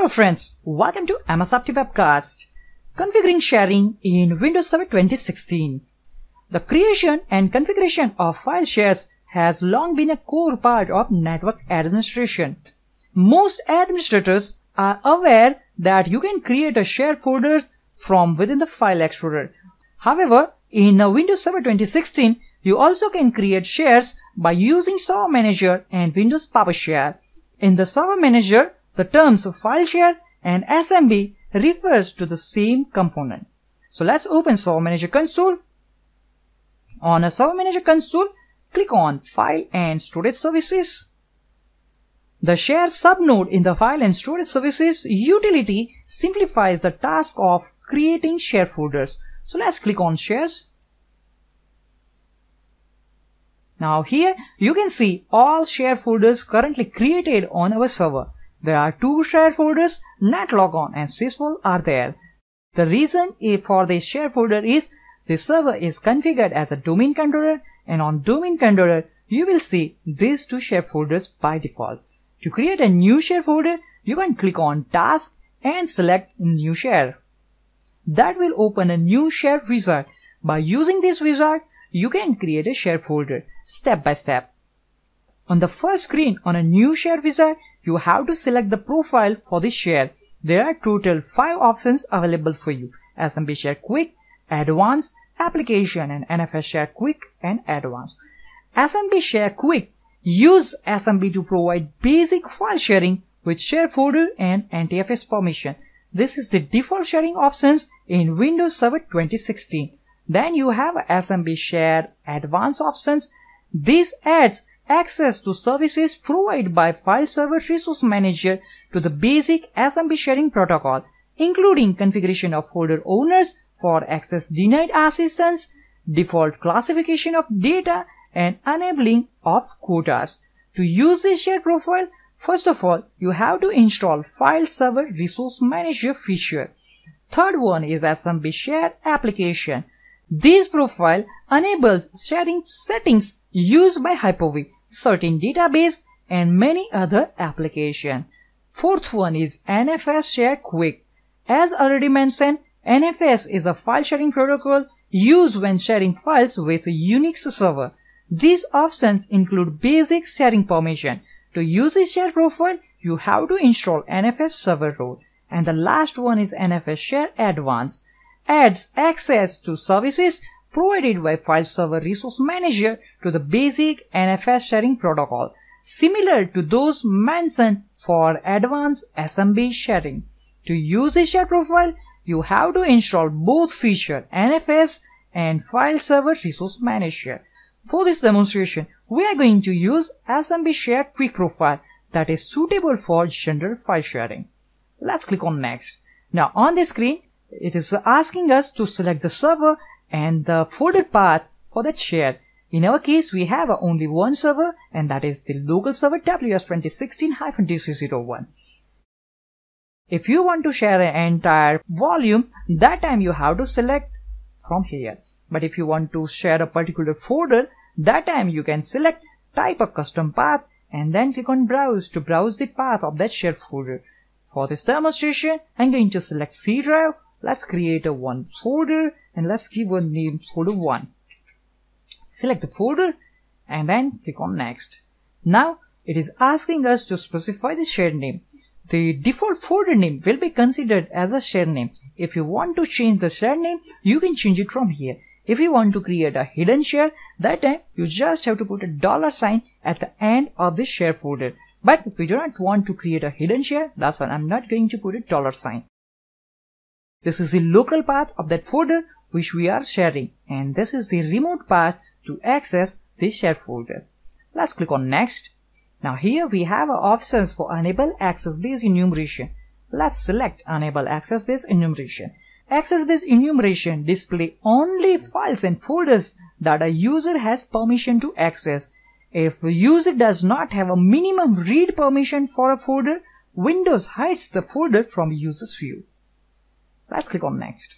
Hello friends, welcome to MSFT Webcast. Configuring sharing in Windows Server 2016. The creation and configuration of file shares has long been a core part of network administration. Most administrators are aware that you can create a share folders from within the file explorer. However, in Windows Server 2016, you also can create shares by using Server Manager and Windows PowerShell. In the Server Manager, the terms file share and SMB refers to the same component. So let's open Server Manager console. On a Server Manager console, click on File and Storage Services. The share subnode in the File and Storage Services utility simplifies the task of creating share folders. So let's click on Shares. Now here you can see all share folders currently created on our server. There are two share folders, netlogon and sysvol are there. The reason for this share folder is the server is configured as a domain controller and on domain controller you will see these two share folders by default. To create a new share folder, you can click on task and select new share. That will open a new share wizard. By using this wizard, you can create a share folder step by step. On the first screen on a new share wizard, you have to select the profile for the share. There are total 5 options available for you. SMB Share Quick, Advanced, Application and NFS Share Quick and Advanced. SMB Share Quick use SMB to provide basic file sharing with share folder and NTFS permission. This is the default sharing options in Windows Server 2016. Then you have SMB Share Advanced options. This adds access to services provided by File Server Resource Manager to the basic SMB sharing protocol, including configuration of folder owners for access denied assistance, default classification of data, and enabling of quotas. To use this share profile, first of all, you have to install File Server Resource Manager feature. Third one is SMB Share application. This profile enables sharing settings used by Hyper-V certain database, and many other applications. Fourth one is NFS Share Quick. As already mentioned, NFS is a file sharing protocol used when sharing files with a Unix server. These options include basic sharing permission. To use this share profile, you have to install NFS server role. And the last one is NFS Share Advanced. Adds access to services provided by File Server Resource Manager to the basic NFS sharing protocol, similar to those mentioned for advanced SMB sharing. To use a share profile, you have to install both feature NFS and File Server Resource Manager. For this demonstration, we are going to use SMB Share Quick Profile that is suitable for general file sharing. Let's click on Next. Now on the screen, it is asking us to select the server and the folder path for that share. In our case, we have only one server and that is the local server WS2016-DC01. If you want to share an entire volume, that time you have to select from here. But if you want to share a particular folder, that time you can select type a custom path and then click on browse to browse the path of that shared folder. For this demonstration, I'm going to select C drive. Let's create a one folder and let's give a name folder 1. Select the folder and then click on next. Now it is asking us to specify the shared name. The default folder name will be considered as a shared name. If you want to change the shared name, you can change it from here. If you want to create a hidden share, that time you just have to put a dollar sign at the end of the share folder. But if we do not want to create a hidden share, that's why I'm not going to put a dollar sign. This is the local path of that folder which we are sharing and this is the remote path to access this share folder. Let's click on next. Now here we have options for enable access based enumeration. Let's select enable access based enumeration. Access based enumeration display only files and folders that a user has permission to access. If the user does not have a minimum read permission for a folder, Windows hides the folder from user's view. Let's click on next.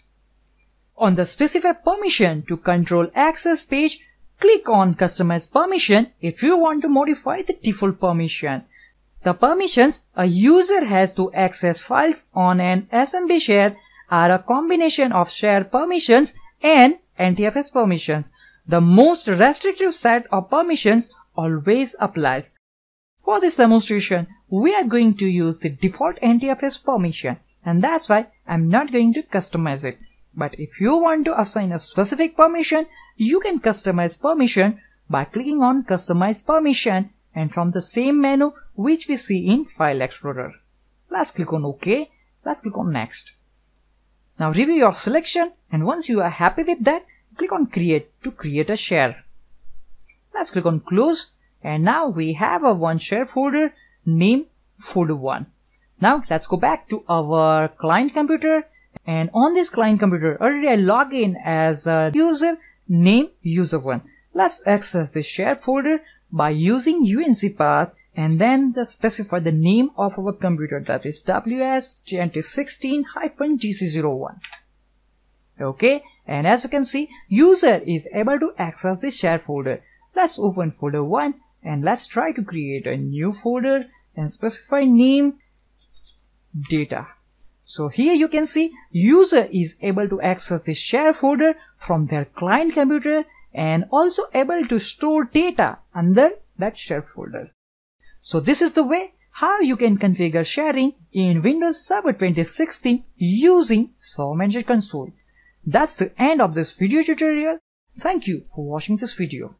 On the specify permission to control access page, click on customize permission if you want to modify the default permission. The permissions a user has to access files on an SMB share are a combination of share permissions and NTFS permissions. The most restrictive set of permissions always applies. For this demonstration, we are going to use the default NTFS permission and that's why I'm not going to customize it. But if you want to assign a specific permission, you can customize permission by clicking on customize permission and from the same menu which we see in file explorer. Let's click on OK. Let's click on next. Now review your selection and once you are happy with that, click on create to create a share. Let's click on close and now we have a one share folder named folder1. Now let's go back to our client computer and on this client computer already I log in as a user name user1. Let's access this share folder by using UNC path and then the specify the name of our computer. That is ws2016-dc01 okay? And as you can see user is able to access the share folder. Let's open folder 1 and let's try to create a new folder and specify name data so here you can see user is able to access the share folder from their client computer and also able to store data under that share folder. So this is the way how you can configure sharing in Windows Server 2016 using Server Manager Console. That's the end of this video tutorial. Thank you for watching this video.